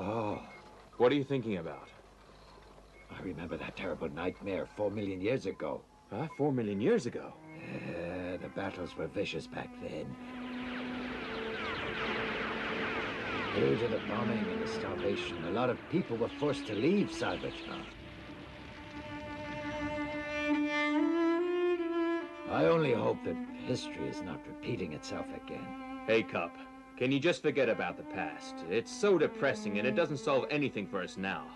Oh, What are you thinking about? I remember that terrible nightmare four million years ago. Huh? Four million years ago. Uh, the battles were vicious back then. Due to the bombing and the starvation, a lot of people were forced to leave Salvation. I only hope that history is not repeating itself again. Hey, Kup. Can you just forget about the past? It's so depressing and it doesn't solve anything for us now.